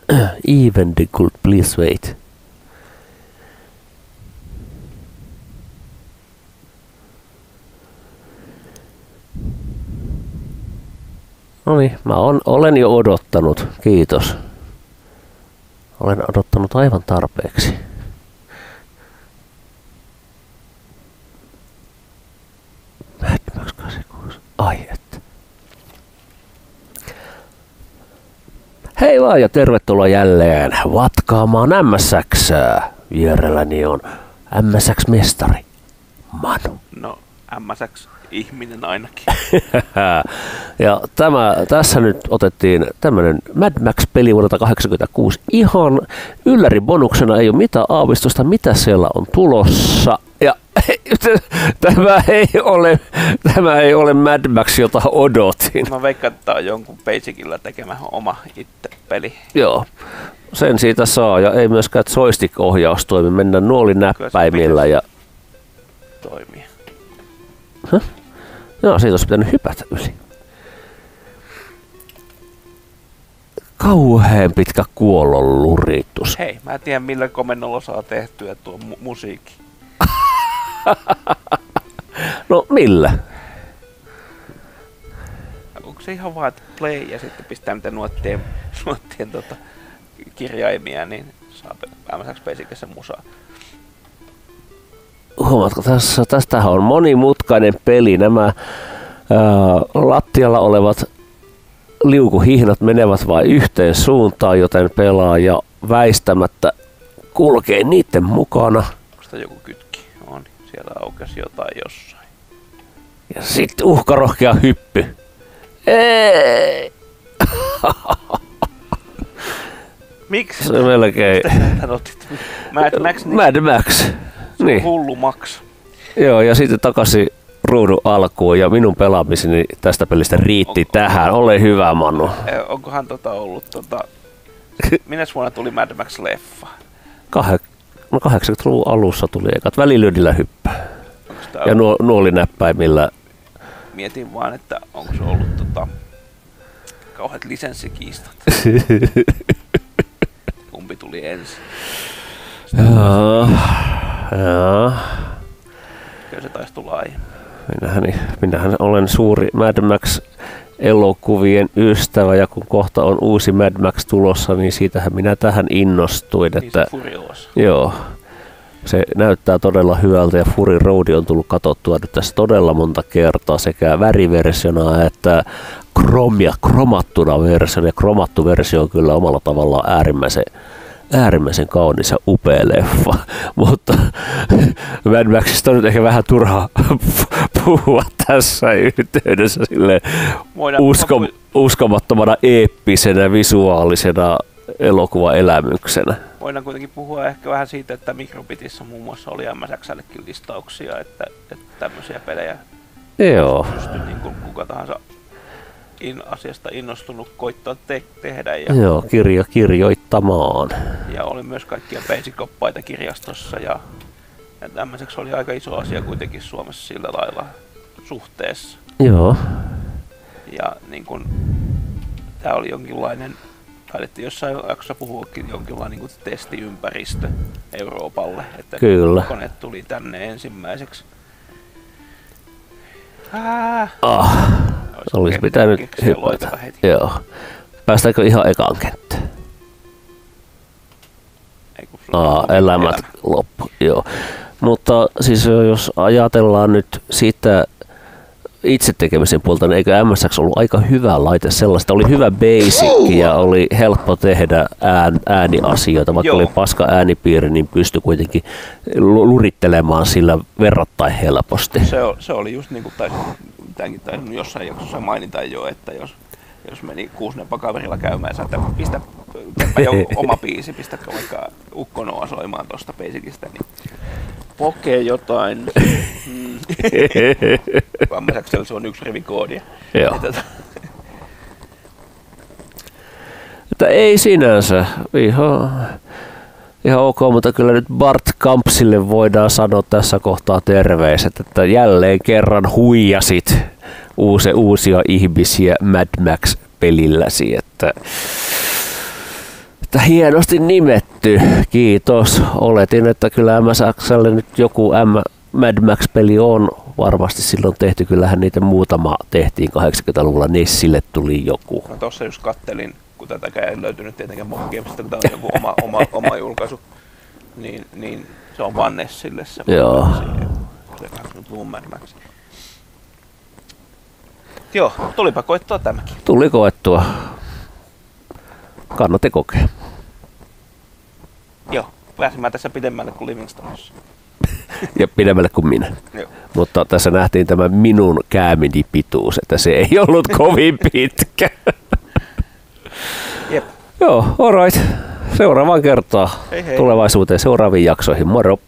Even the good, please wait. No niin, mä on, olen jo odottanut. Kiitos. Olen odottanut aivan tarpeeksi. Mad Max 86. Ai että. Hei vaan ja tervetuloa jälleen vatkaamaan MSX. Vierelläni on MSX-mestari Manu. No, MSX ihminen ainakin. ja tämä, tässä nyt otettiin tämmöinen Mad Max-peli vuodelta 1986 ihan ylläri bonuksena, ei ole mitään aavistusta, mitä siellä on tulossa. Ja tämä ei ole, tämä ei ole Mad Max, jota odotin. Mä veikkaan, että tämä on jonkun Basicilla tekemä oma itse peli. Joo, sen siitä saa ja ei myöskään joystick-ohjaus toimi. Mennään nuolinäppäimillä ja... Toimii. Huh? Joo, siitä olisi pitänyt hypätä yli. Kauheen pitkä kuollon luritus. Hei, mä en tiedä millä komennolla saa tehtyä tuo mu- musiikki. no millä? Onko se ihan vaan, että play ja sitten pistää mitä nuottien, nuottien tota, kirjaimia, niin saa MSX Basicissa musaa. Huomaatko, tässä, tästähän on monimutkainen peli. Nämä ää, lattialla olevat liukuhihnat menevät vain yhteen suuntaan, joten pelaaja väistämättä kulkee niiden mukana. Onko joku kytki? On, siellä aukesi jotain jossain. Ja sitten uhkarohkea hyppy. Ei! Miksi? Se melkein... Mad Max? Niin Mad Max. Niin. Hullu Max. Joo, ja sitten takaisin ruudun alkuun ja minun pelaamiseni tästä pelistä riitti onko, tähän. Ole hyvä, Manu. Onkohan tota ollut tota... Minä vuonna tuli Mad Max-leffa? Kah- no 80-luvun alussa tuli ekat välilyödillä hyppää. Ja nuo, nuolinäppäimillä. Mietin vaan, että onko se ollut tota, kauheat lisenssikiistat. Kumpi tuli ensin? Joo. Joo. Kyllä se taisi tulla aiemmin. Minähän, minähän olen suuri Mad Max elokuvien ystävä ja kun kohta on uusi Mad Max tulossa, niin siitähän minä tähän innostuin. Niin että. Joo. Se näyttää todella hyvältä ja Fury Road on tullut katsottua nyt tässä todella monta kertaa sekä väriversiona että kromia, kromattuna versiona. Ja kromattu versio on kyllä omalla tavallaan äärimmäisen äärimmäisen kaunis ja upea leffa, mutta Mad Maxista on nyt ehkä vähän turha puhua tässä yhteydessä sille usko, uskomattomana eeppisenä visuaalisena elokuvaelämyksenä. Voidaan kuitenkin puhua ehkä vähän siitä, että Microbitissa muun muassa oli MSXllekin listauksia, että, että tämmöisiä pelejä Joo. pystyy niin kuin kuka tahansa in, asiasta innostunut koittaa te- tehdä. Ja, Joo, kirjo kirjoittamaan. Ja oli myös kaikkia peisikoppaita kirjastossa ja, ja tämmöiseksi oli aika iso asia kuitenkin Suomessa sillä lailla suhteessa. Joo. Ja niin kun, tämä oli jonkinlainen, taidettiin jossain jaksossa puhuakin jonkinlainen niin testiympäristö Euroopalle, että Kyllä. kone tuli tänne ensimmäiseksi. Ah. Ah. Olisi pitänyt hypätä. Joo. Päästäänkö ihan ekaan kenttään? Aa, elämät elämä. loppu, joo. Mutta siis jos ajatellaan nyt sitä itse tekemisen puolta, niin eikö MSX ollut aika hyvä laite sellaista? Oli hyvä basic ja oli helppo tehdä ään, ääniasioita. Vaikka Joo. oli paska äänipiiri, niin pystyi kuitenkin lurittelemaan sillä verrattain helposti. Se, se oli just niin kuin taisin, tämänkin taisin jossain jaksossa mainita jo, että jos, jos meni kuusneppa kaverilla käymään, että pistä jo oma biisi, pistäkö vaikka Ukkonoa soimaan tuosta basicista, niin pokee jotain. Mm. Vammaisakselta se on yksi rivi koodia. Joo. Tota. Että ei sinänsä. Ihan, ihan ok, mutta kyllä nyt Bart Kampsille voidaan sanoa tässä kohtaa terveiset, että jälleen kerran huijasit uusi, uusia ihmisiä Mad Max pelilläsi, että Että hienosti nimetty. Kiitos. Oletin, että kyllä MSXlle nyt joku M Mad Max-peli on varmasti silloin tehty. Kyllähän niitä muutama tehtiin 80-luvulla. Nessille tuli joku. No tossa just kattelin, kun tätäkään ei löytynyt tietenkään Mock Gamesista, kun tämä on joku oma, oma, oma julkaisu. Niin, niin se on vaan Nessille se. Joo. Se 80-luvun Mad Max. Joo, tulipa koettua tämäkin. Tuli koettua. Kannatti kokea. Mä tässä pidemmälle kuin Livingstonissa. Ja pidemmälle kuin minä. Joo. Mutta tässä nähtiin tämä minun käämini pituus, että se ei ollut kovin pitkä. Jep. Joo, alright. Seuraavaan kertaan Hei hei. tulevaisuuteen seuraaviin jaksoihin. Moro!